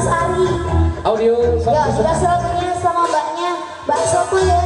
Mas Ari. Audio Yo dikasih lagunya sama mbaknya. Mbak Sopo ya.